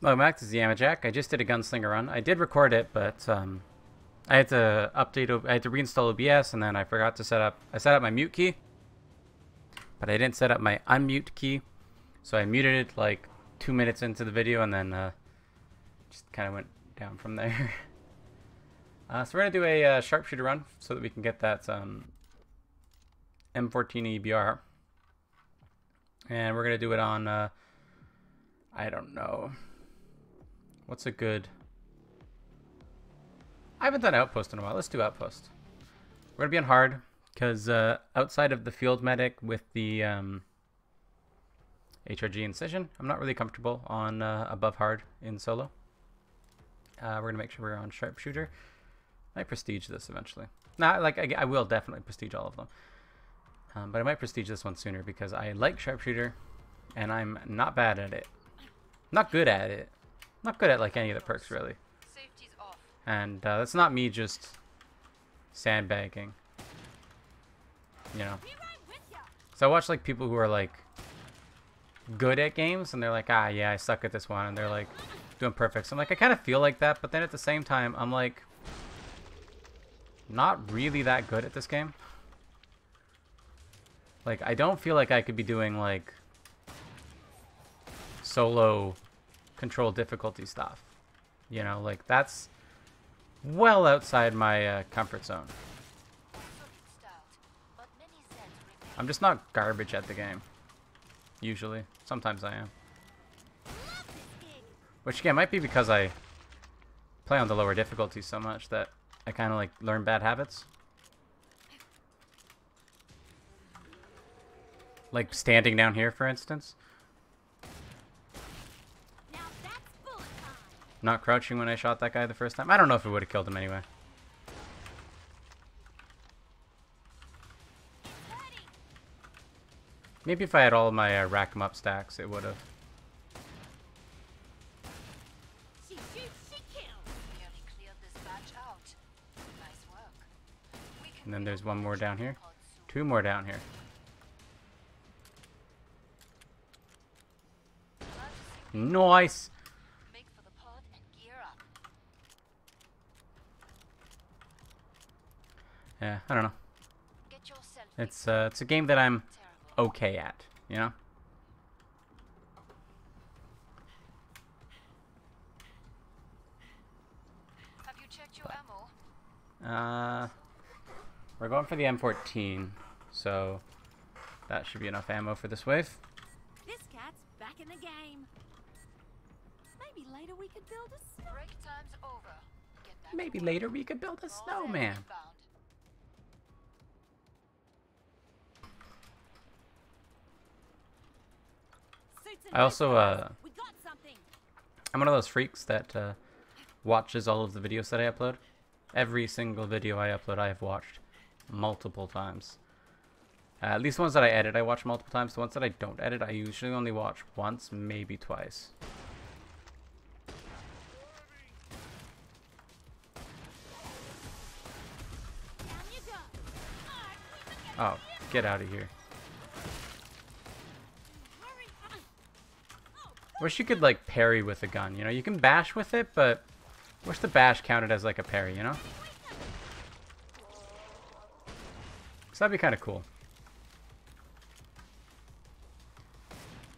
Welcome back to Yamajac. I just did a gunslinger run. I did record it, but um, I had to update. I had to reinstall OBS, and then I forgot to set up. I set up my mute key, but I didn't set up my unmute key, so I muted it like two minutes into the video, and then uh, just kind of went down from there. uh, so we're gonna do a uh, sharpshooter run so that we can get that um, M14 EBR, and we're gonna do it on. Uh, I don't know. What's a good... I haven't done Outpost in a while. Let's do Outpost. We're going to be on hard, because uh, outside of the Field Medic with the um, HRG Incision, I'm not really comfortable on uh, above hard in solo. Uh, we're going to make sure we're on Sharpshooter. I might prestige this eventually. Nah, like, I, I will definitely prestige all of them. Um, but I might prestige this one sooner because I like Sharpshooter, and I'm not bad at it. Not good at it, not good at like any of the perks really. And uh, that's not me just sandbagging. You know. So I watch like people who are like good at games and they're like, ah yeah, I suck at this one and they're like doing perfect. So I'm like, I kind of feel like that, but then at the same time, I'm like not really that good at this game. Like, I don't feel like I could be doing like solo control difficulty stuff. You know, like that's well outside my uh, comfort zone. I'm just not garbage at the game. Usually. Sometimes I am. Which again might be because I play on the lower difficulty so much that I kind of like learn bad habits. Like standing down here, for instance. Not crouching when I shot that guy the first time. I don't know if it would have killed him anyway. Maybe if I had all my uh, rack 'em up stacks, it would have. And then there's one more down here. Two more down here. Nice! Yeah, I don't know. It's uh, it's a game that I'm okay at, you know. Have you checked your ammo? Uh, we're going for the M14, so that should be enough ammo for this wave. This cat's back in the game. Maybe later we could build a snow. Break time's over. Get back Maybe later we could build a snowman. I also, uh. I'm one of those freaks that uh, watches all of the videos that I upload. Every single video I upload, I have watched multiple times. Uh, at least ones that I edit, I watch multiple times. The ones that I don't edit, I usually only watch once, maybe twice. Oh, get out of here. hurry. Uh, Oh, Wish you could like parry with a gun. You know, you can bash with it, but wish the bash counted as like a parry. You know, because that'd be kind of cool.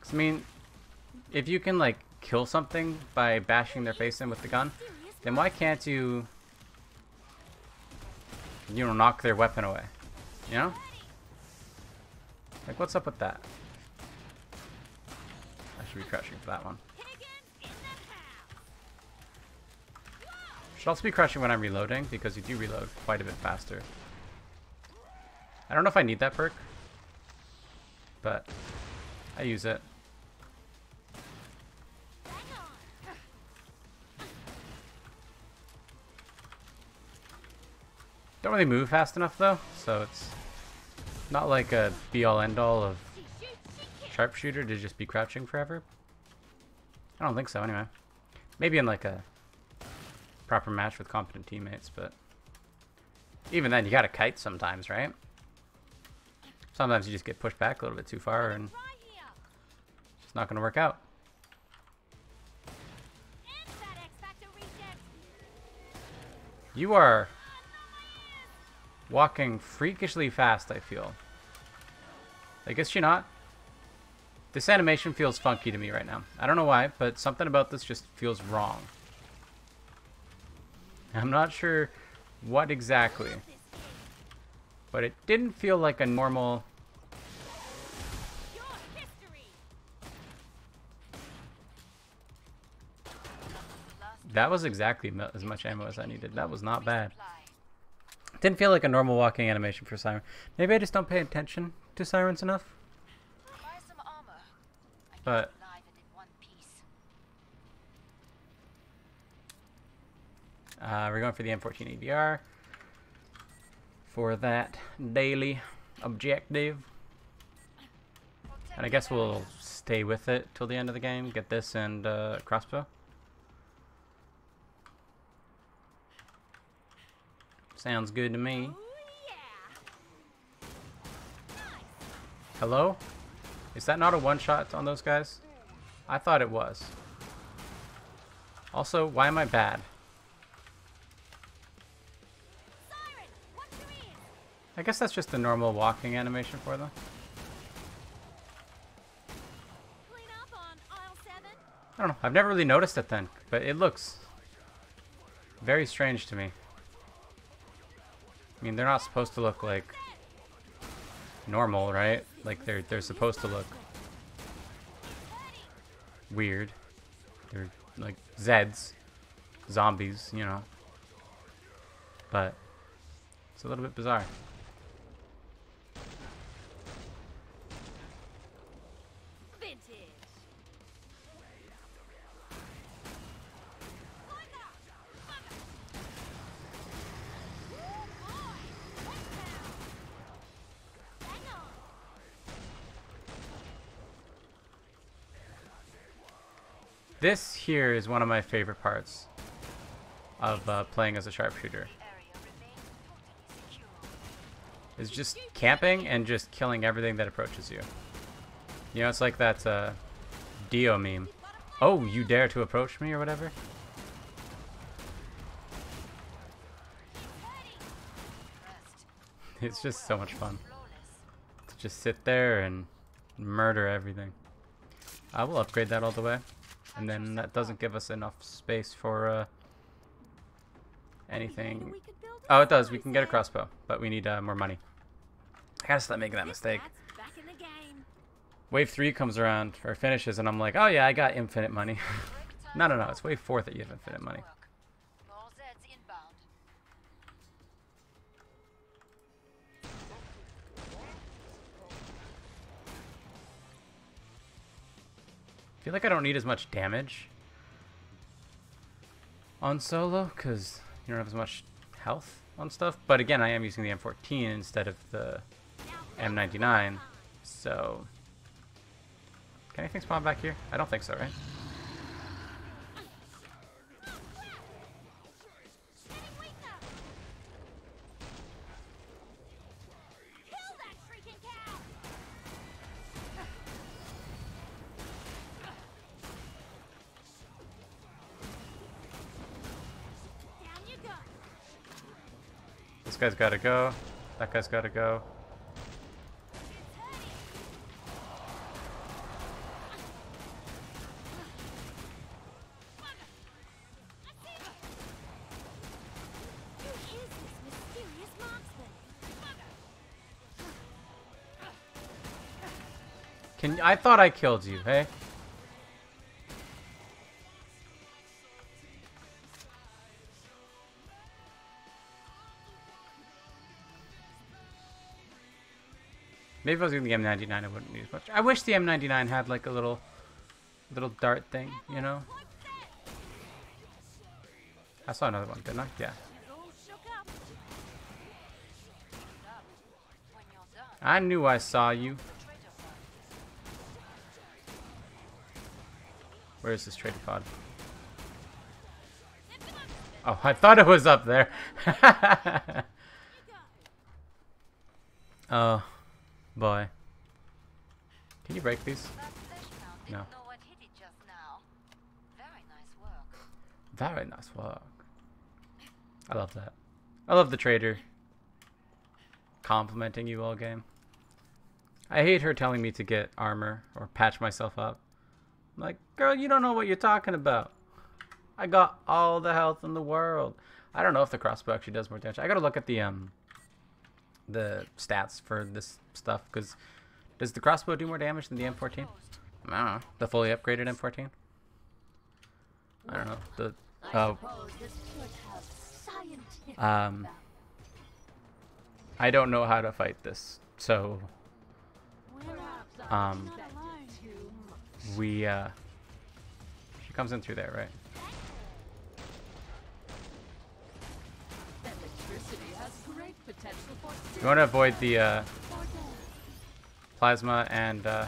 'Cause, I mean, if you can like kill something by bashing their face in with the gun, then why can't you, you know, knock their weapon away? You know? Like, what's up with that? Should be crouching for that one. Should also be crouching when I'm reloading because you do reload quite a bit faster. I don't know if I need that perk, but I use it. Don't really move fast enough though, so it's not like a be-all end-all of She shoots, she kills sharpshooter to just be crouching forever? I don't think so, anyway. Maybe in, like, a proper match with competent teammates, but... Even then, you gotta kite sometimes, right? Sometimes you just get pushed back a little bit too far, and... It's just not gonna work out. You are walking freakishly fast, I feel. Like, is she not? This animation feels funky to me right now. I don't know why, but something about this just feels wrong. I'm not sure what exactly, but it didn't feel like a normal... That was exactly as much ammo as I needed. That was not bad. Didn't feel like a normal walking animation for Siren. Maybe I just don't pay attention to Sirens enough. Buy some armor. I need But- to liven in one piece. Uh, we're going for the M14 EBR for that daily objective. And I guess we'll stay with it till the end of the game. Get this and uh, crossbow. Sounds good to me. Oh. Hello? Is that not a one-shot on those guys? I thought it was. Also, why am I bad? I guess that's just the normal walking animation for them. I don't know. I've never really noticed it then, but it looks very strange to me. I mean, they're not supposed to look like normal, right? Like they're they're supposed to look weird. They're like Zeds, zombies, you know. But it's a little bit bizarre. This here is one of my favorite parts of uh, playing as a sharpshooter. Is just camping and just killing everything that approaches you. You know, it's like that uh, Dio meme. Oh, you dare to approach me or whatever? It's just so much fun to just sit there and murder everything. I will upgrade that all the way. And then that doesn't give us enough space for uh, anything. we could build a Oh, it does. We can get a crossbow, but we need uh, more money. I gotta stop making that mistake. bat's back in the game. Wave 3 comes around, or finishes, and I'm like, oh yeah, I got infinite money. No, no, no, it's wave 4 that you have infinite money. Feel like I don't need as much damage on solo, because you don't have as much health on stuff. But again, I am using the M14 instead of the M99, so... Can anything spawn back here? I don't think so, right? Guy's gotta go. That guy's gotta go. Can I thought I killed you, hey? Maybe if I was using the M99, I wouldn't use much. I wish the M99 had like a little, little dart thing, you know? I saw another one, didn't I? Yeah. I knew I saw you. Where is this trader pod? Oh, I thought it was up there. oh, boy. Can you break these? That flesh mount didn't No. know what hit it just now. Very nice work. Very nice work. I love that. I love the trader complimenting you all game. I hate her telling me to get armor or patch myself up. I'm like, girl, you don't know what you're talking about. I got all the health in the world. I don't know if the crossbow actually does more damage. I gotta look at the um the stats for this stuff because does the crossbow do more damage than the M14? I don't know. The fully upgraded M14. I don't know. The oh Suppose this should have scientific um I don't know how to fight this, so um not alone. Too much. we uh she comes in through there, right? Electricity has great potential for You want to avoid the uh, plasma and uh,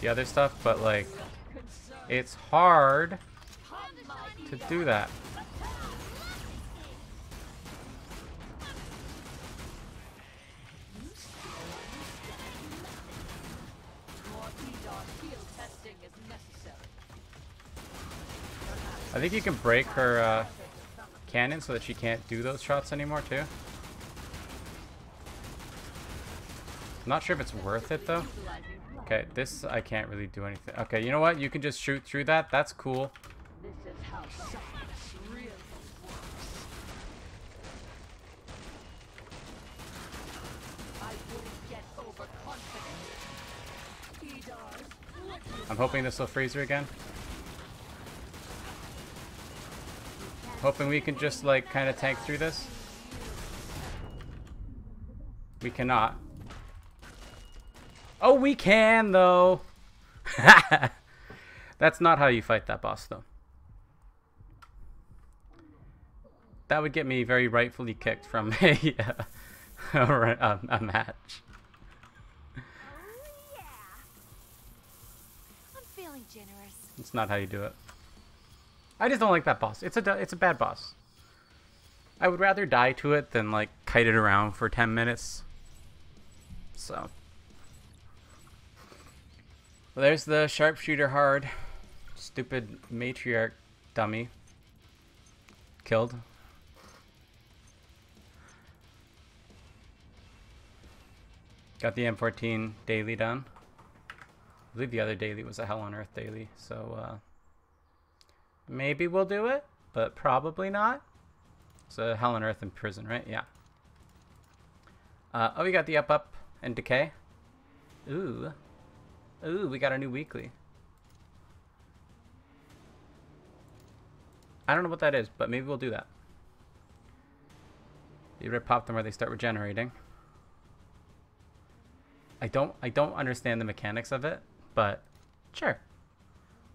the other stuff, but like it's hard to do that. I think you can break her uh, cannon so that she can't do those shots anymore too. I'm not sure if it's worth it though. Okay, this I can't really do anything. Okay, you know what? You can just shoot through that. That's cool. I'm hoping this will freeze her again. Hoping we can just like kind of tank through this. We cannot. Oh, we can though. That's not how you fight that boss though. That would get me very rightfully kicked from a, a, a, match. Oh yeah. I'm feeling generous. It's not how you do it. I just don't like that boss. It's a it's a bad boss. I would rather die to it than like kite it around for 10 minutes. So. Well, there's the sharpshooter hard. Stupid matriarch dummy. Killed. Got the M14 daily done. I believe the other daily was a Hell on Earth daily, so uh, maybe we'll do it, but probably not. A Hell on Earth in prison, right? Yeah. Uh, oh, we got the up, up, and decay. Ooh, ooh, we got a new weekly. I don't know what that is, but maybe we'll do that. You rip pop them where they start regenerating. I don't I don't understand the mechanics of it, but sure.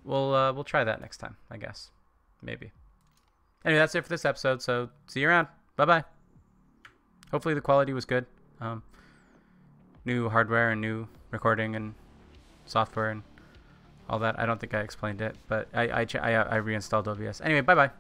We'll uh, we'll try that next time, I guess. Maybe. Anyway, that's it for this episode. So see you around. Bye bye. Hopefully the quality was good. Um, new hardware and new recording and software and all that. I don't think I explained it, but I I I, I reinstalled OBS. Anyway, bye bye.